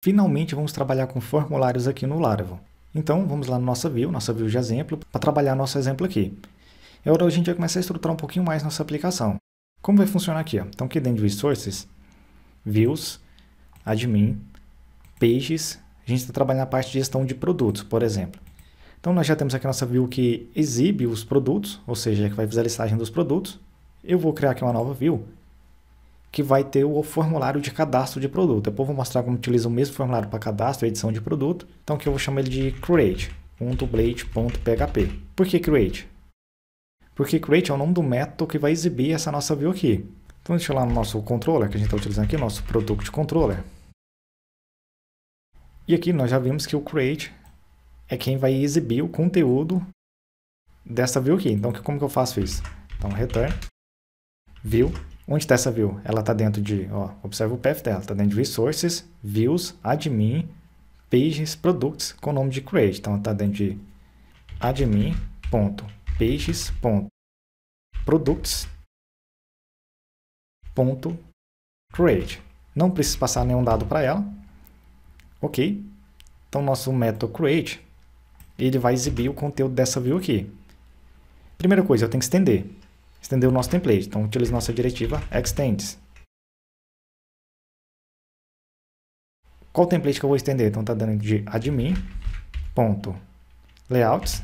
Finalmente vamos trabalhar com formulários aqui no Laravel. Então vamos lá na nossa view, nossa view de exemplo, para trabalhar nosso exemplo aqui. É hora a gente começar a estruturar um pouquinho mais nossa aplicação. Como vai funcionar aqui? Ó? Então aqui dentro de Resources, Views, Admin, Pages, a gente está trabalhando na parte de gestão de produtos, por exemplo. Então nós já temos aqui a nossa view que exibe os produtos, ou seja, que vai fazer a listagem dos produtos. Eu vou criar aqui uma nova view que vai ter o formulário de cadastro de produto. Depois vou mostrar como utiliza o mesmo formulário para cadastro e edição de produto. Então aqui eu vou chamar ele de create.blade.php. Por que create? Porque create é o nome do método que vai exibir essa nossa view aqui. Então deixa eu lá no nosso controller, que a gente está utilizando aqui, nosso product controller. E aqui nós já vimos que o create é quem vai exibir o conteúdo dessa view aqui. Então como que eu faço isso? Então return view Onde está essa view? Ela está dentro de, ó, observa o path dela, está dentro de Resources, Views, Admin, Pages, Products, com o nome de Create. Então, está dentro de admin.pages.products.create. Não precisa passar nenhum dado para ela. Ok? Então, nosso método create, ele vai exibir o conteúdo dessa view aqui. Primeira coisa, eu tenho que estender estender o nosso template. Então, utilize nossa diretiva extends. Qual template que eu vou estender? Então, está dando de admin.layouts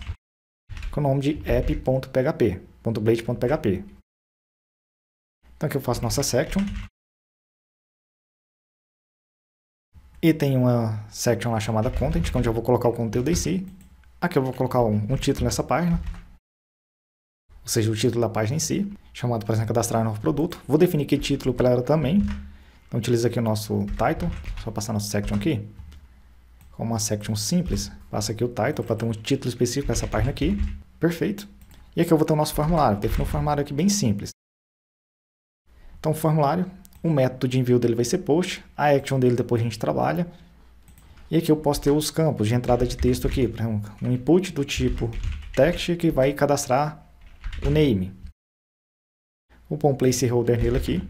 com o nome de app.php, .blade.php. Então, aqui eu faço nossa section. E tem uma section lá chamada content, onde eu vou colocar o conteúdo em si. Aqui eu vou colocar um, um título nessa página ou seja, o título da página em si, chamado, exemplo, cadastrar novo produto. Vou definir que título para ela também. Então, utiliza aqui o nosso title, só passar nosso section aqui. Como uma section simples, passa aqui o title para ter um título específico para essa página aqui. Perfeito. E aqui eu vou ter o nosso formulário. Defino um formulário aqui bem simples. Então, o formulário, o método de envio dele vai ser post, a action dele depois a gente trabalha. E aqui eu posso ter os campos de entrada de texto aqui, por exemplo, um input do tipo text que vai cadastrar o name. Vou pôr um placeholder nele aqui.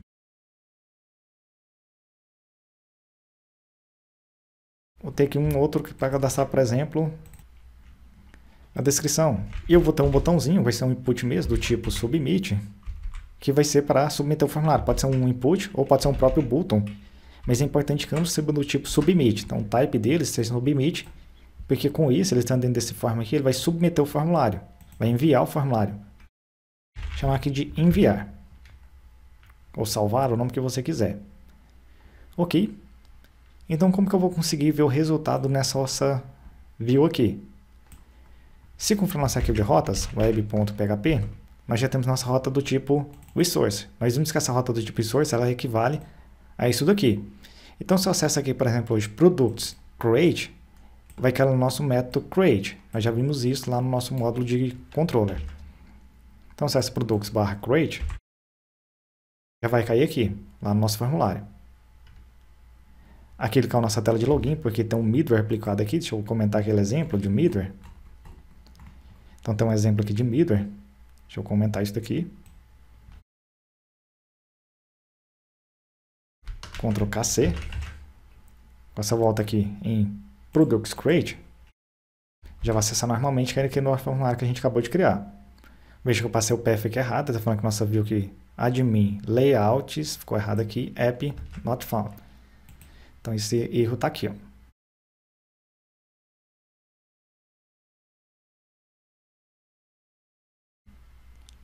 Vou ter aqui um outro para cadastrar, por exemplo, a descrição. E eu vou ter um botãozinho, vai ser um input mesmo, do tipo submit, que vai ser para submeter o formulário. Pode ser um input ou pode ser um próprio button, mas é importante que ambos sejam do tipo submit. Então o type dele seja submit, porque com isso, ele estando dentro desse form aqui, ele vai submeter o formulário, vai enviar o formulário chamar aqui de enviar. Ou salvar, o nome que você quiser. Ok. Então, como que eu vou conseguir ver o resultado nessa nossa view aqui? Se confirmar nosso arquivo de rotas, web.php, nós já temos nossa rota do tipo resource. Nós vimos que essa rota do tipo resource ela equivale a isso daqui. Então, se eu acesso aqui, por exemplo, os products create, vai cair no nosso método create. Nós já vimos isso lá no nosso módulo de controller. Então, acesse products barra create, já vai cair aqui, lá no nosso formulário. Aqui ele caiu nossa tela de login, porque tem um middleware aplicado aqui. Deixa eu comentar aquele exemplo de middleware. Então, tem um exemplo aqui de middleware. Deixa eu comentar isso daqui. Ctrl KC. Com essa volta aqui em Products Create, já vai acessar normalmente aquele no formulário que a gente acabou de criar. Veja que eu passei o path aqui errado, está falando que nossa view que admin layouts, ficou errado aqui, app not found. Então esse erro está aqui. Ó.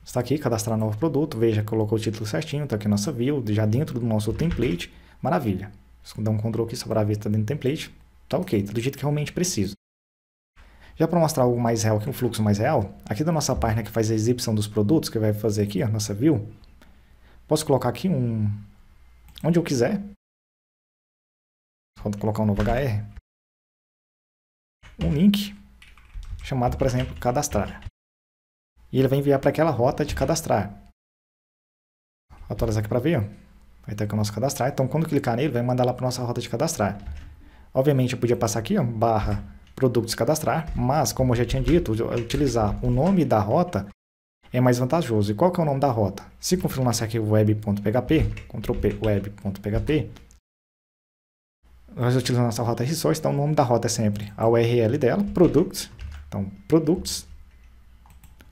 Está aqui, cadastrar novo produto, veja colocou o título certinho, está aqui nossa view, já dentro do nosso template, maravilha. Eu dar um Ctrl aqui só para ver se está dentro do template, tá ok, tá do jeito que realmente preciso. Já para mostrar algo mais real, aqui um fluxo mais real, aqui da nossa página que faz a exibição dos produtos, que vai fazer aqui a nossa view, posso colocar aqui um, onde eu quiser. Vou colocar um novo HR. Um link chamado, por exemplo, cadastrar. E ele vai enviar para aquela rota de cadastrar. Atualizar aqui para ver. Vai ter aqui o nosso cadastrar. Então, quando clicar nele, vai mandar lá para nossa rota de cadastrar. Obviamente, eu podia passar aqui, ó, barra produtos cadastrar, mas, como eu já tinha dito, utilizar o nome da rota é mais vantajoso. E qual que é o nome da rota? Se confirmar esse arquivo web.php, Ctrl P, web.php, nós utilizamos nossa rota resource, então o nome da rota é sempre a URL dela, products, então products.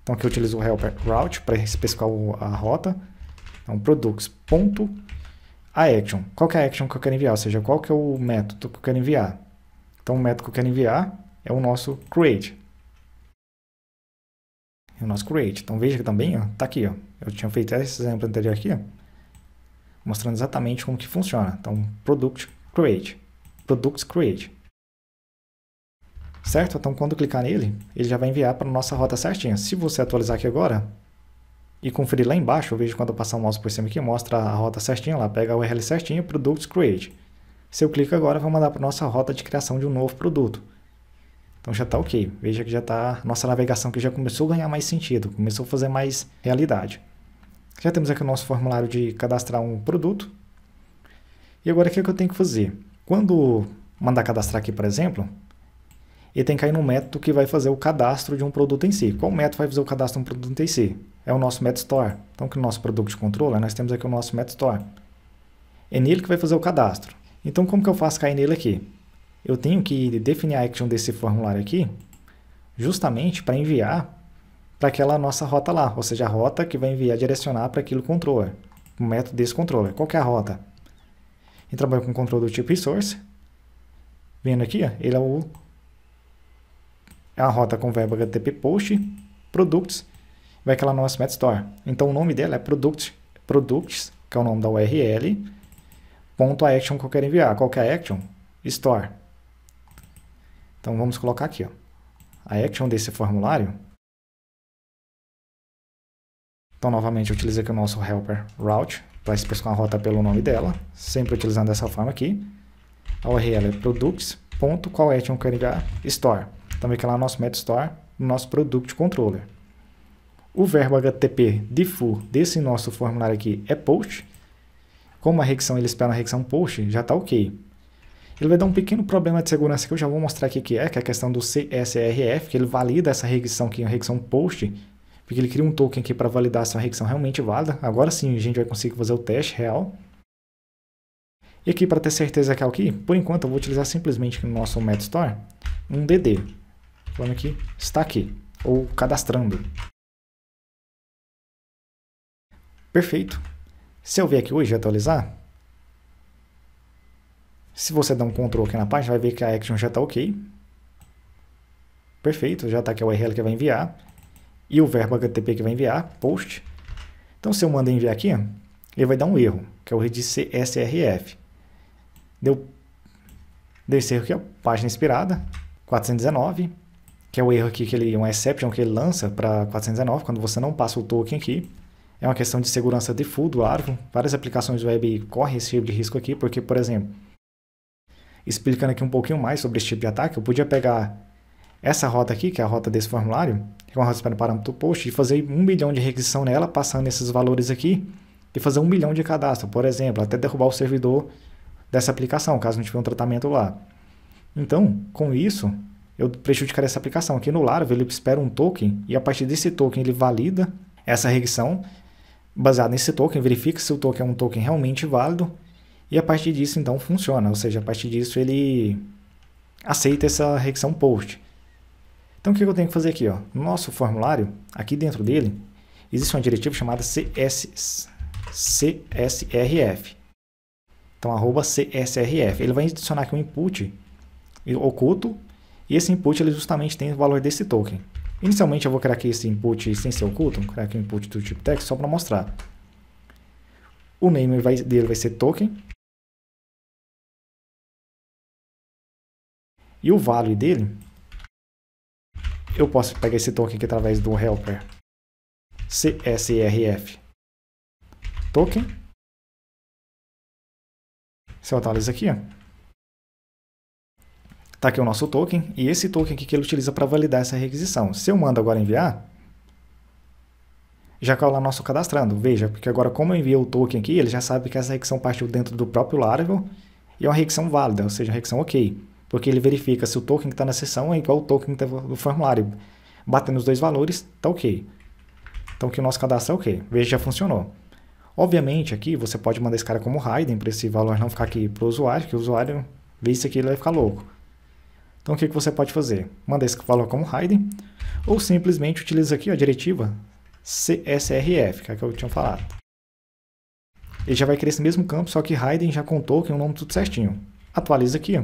Então aqui eu utilizo o helper route para especificar a rota. Então products ponto a action. Qual que é a action que eu quero enviar? Ou seja, qual que é o método que eu quero enviar? Então o método que eu quero enviar é o nosso create. É o nosso create. Então veja que também, ó, tá aqui, ó. Eu tinha feito esse exemplo anterior aqui, ó, mostrando exatamente como que funciona. Então product create, products create. Certo? Então quando clicar nele, ele já vai enviar para nossa rota certinha. Se você atualizar aqui agora, e conferir lá embaixo, eu vejo quando eu passar o mouse por cima aqui, mostra a rota certinha lá, pega a URL certinha, Products Create. Se eu clico agora, vai mandar para nossa rota de criação de um novo produto. Então já está ok. Veja que já está nossa navegação que já começou a ganhar mais sentido, começou a fazer mais realidade. Já temos aqui o nosso formulário de cadastrar um produto. E agora o que, é que eu tenho que fazer? Quando mandar cadastrar aqui, por exemplo, ele tem que cair no método que vai fazer o cadastro de um produto em si. Qual método vai fazer o cadastro de um produto em si? É o nosso Met Store. Então, que o nosso produto de controle, nós temos aqui o nosso Met Store. É nele que vai fazer o cadastro. Então, como que eu faço cair nele aqui? Eu tenho que definir a action desse formulário aqui, justamente para enviar para aquela nossa rota lá, ou seja, a rota que vai enviar, direcionar para aquele controller, o método desse controller. Qual que é a rota? E trabalho com controle do tipo resource. Vendo aqui, ó, ele é o é a rota com verbo HTTP post, products, vai aquela nossa Met Store. Então o nome dela é product, products, que é o nome da URL, ponto a action que eu quero enviar. Qual que é a action? Store. Então vamos colocar aqui, ó. A action desse formulário. Então novamente eu utilizo aqui o nosso helper route para especificar a rota pelo nome dela, sempre utilizando dessa forma aqui. A URL é products, ponto, qual action eu quero enviar? Store. Também que é lá no nosso MetaStore, no nosso Product Controller. O verbo HTTP default desse nosso formulário aqui é post. Como a requisição ele espera a requisição post, já está ok. Ele vai dar um pequeno problema de segurança que eu já vou mostrar aqui que é, que é a questão do CSRF, que ele valida essa requisição aqui, a requisição post, porque ele cria um token aqui para validar se a requisição realmente válida. Agora sim a gente vai conseguir fazer o teste real. E aqui para ter certeza que é aqui, por enquanto eu vou utilizar simplesmente no nosso MetaStore um DD, falando que está aqui, ou cadastrando. Perfeito. Se eu vier aqui hoje e atualizar, se você dar um Ctrl aqui na página, vai ver que a action já está ok. Perfeito, já está aqui a URL que vai enviar. E o verbo HTTP que vai enviar, post. Então, se eu mando enviar aqui, ele vai dar um erro, que é o erro de CSRF. Deu, deu esse erro aqui, ó, página inspirada, 419 que é o erro aqui, que ele, um exception que ele lança para 419, quando você não passa o token aqui. É uma questão de segurança default do Arvo. Várias aplicações web correm esse tipo de risco aqui, porque, por exemplo, explicando aqui um pouquinho mais sobre esse tipo de ataque, eu podia pegar essa rota aqui, que é a rota desse formulário, que é uma rota para parâmetro post, e fazer um milhão de requisição nela, passando esses valores aqui, e fazer um milhão de cadastro, por exemplo, até derrubar o servidor dessa aplicação, caso não tiver um tratamento lá. Então, com isso, eu prejudicaria essa aplicação. Aqui no Laravel ele espera um token e a partir desse token ele valida essa regressão baseado nesse token, verifica se o token é um token realmente válido e a partir disso então funciona, ou seja, a partir disso ele aceita essa regressão post. Então o que eu tenho que fazer aqui? Ó? No nosso formulário, aqui dentro dele, existe uma diretiva chamada CS, CSRF. Então, arroba CSRF. Ele vai adicionar aqui um input oculto e esse input ele justamente tem o valor desse token. Inicialmente eu vou criar aqui esse input sem ser oculto, vou criar aqui um input do tipo text só para mostrar. O name vai, dele vai ser token. E o value dele, eu posso pegar esse token aqui através do helper CSRF token. Se eu atualizo aqui, ó, Está aqui o nosso token e esse token aqui que ele utiliza para validar essa requisição. Se eu mando agora enviar, já caiu lá nosso cadastrando. Veja, porque agora como eu enviei o token aqui, ele já sabe que essa requisição partiu dentro do próprio Laravel e é uma requisição válida, ou seja, uma requisição ok. Porque ele verifica se o token que está na sessão é igual ao token que está no formulário. Batendo os dois valores, está ok. Então aqui o nosso cadastro é ok. Veja, já funcionou. Obviamente aqui você pode mandar esse cara como hidden para esse valor não ficar aqui para o usuário, que o usuário Ver isso aqui ele vai ficar louco. Então o que, que você pode fazer? Manda esse valor como hidden ou simplesmente utiliza aqui a diretiva CSRF, que é a que eu tinha falado. Ele já vai querer esse mesmo campo, só que hidden já contou que o nome tudo certinho. Atualiza aqui. Ó.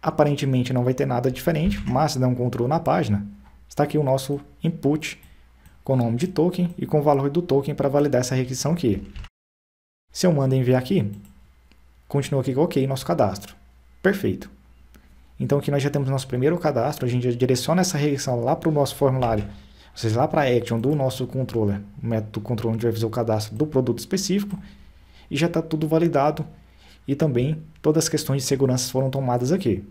Aparentemente não vai ter nada diferente, mas se der um Ctrl na página, está aqui o nosso input com o nome de token e com o valor do token para validar essa requisição aqui. Se eu mando enviar aqui, continua aqui ok nosso cadastro. Perfeito. Então aqui nós já temos nosso primeiro cadastro, a gente já direciona essa requisição lá para o nosso formulário, ou seja, lá para a action do nosso controller, o método controller onde vai fazer o cadastro do produto específico, e já está tudo validado e também todas as questões de segurança foram tomadas aqui.